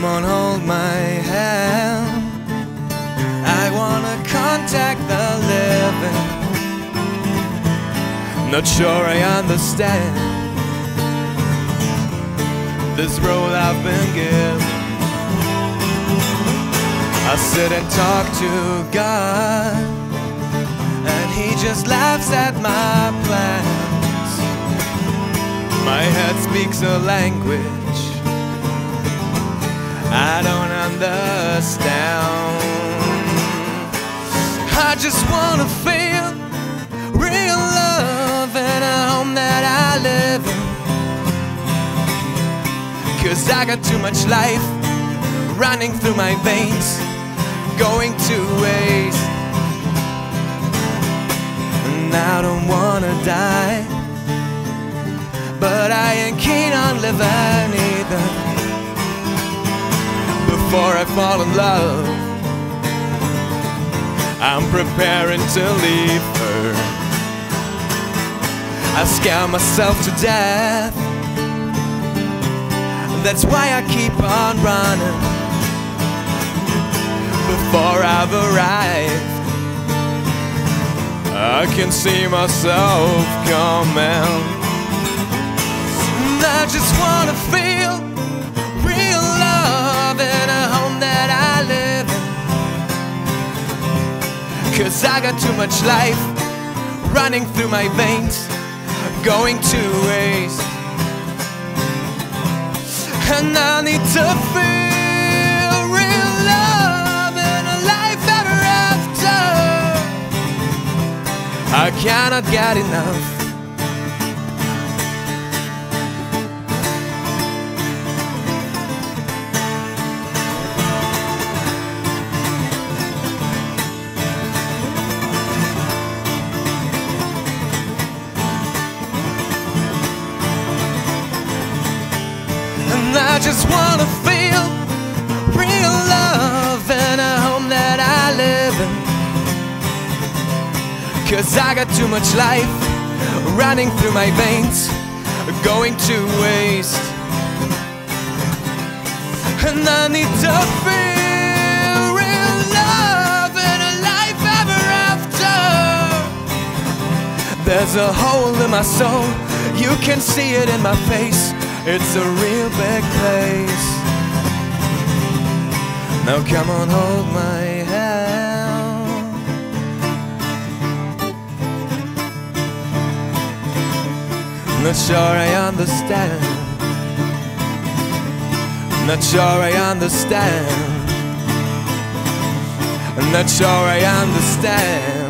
Come on, hold my hand. I wanna contact the living. Not sure I understand this role I've been given. I sit and talk to God, and He just laughs at my plans. My head speaks a language I don't understand. I just wanna feel real love in a home that I live in. Cause I got too much life running through my veins, going to waste. And I don't wanna die, but I ain't keen on living. Before I fall in love, I'm preparing to leave her. I scare myself to death. That's why I keep on running before I've arrived. I can see myself coming. I just wanna feel Cause I got too much life running through my veins, going to waste. And I need to feel real love in a life ever after. I cannot get enough. I just wanna feel real love in a home that I live in. Cause I got too much life running through my veins, going to waste. And I need to feel real love in a life ever after. There's a hole in my soul, you can see it in my face. It's a real big place. Now come on, hold my hand. Not sure I understand. Not sure I understand. Not sure I understand.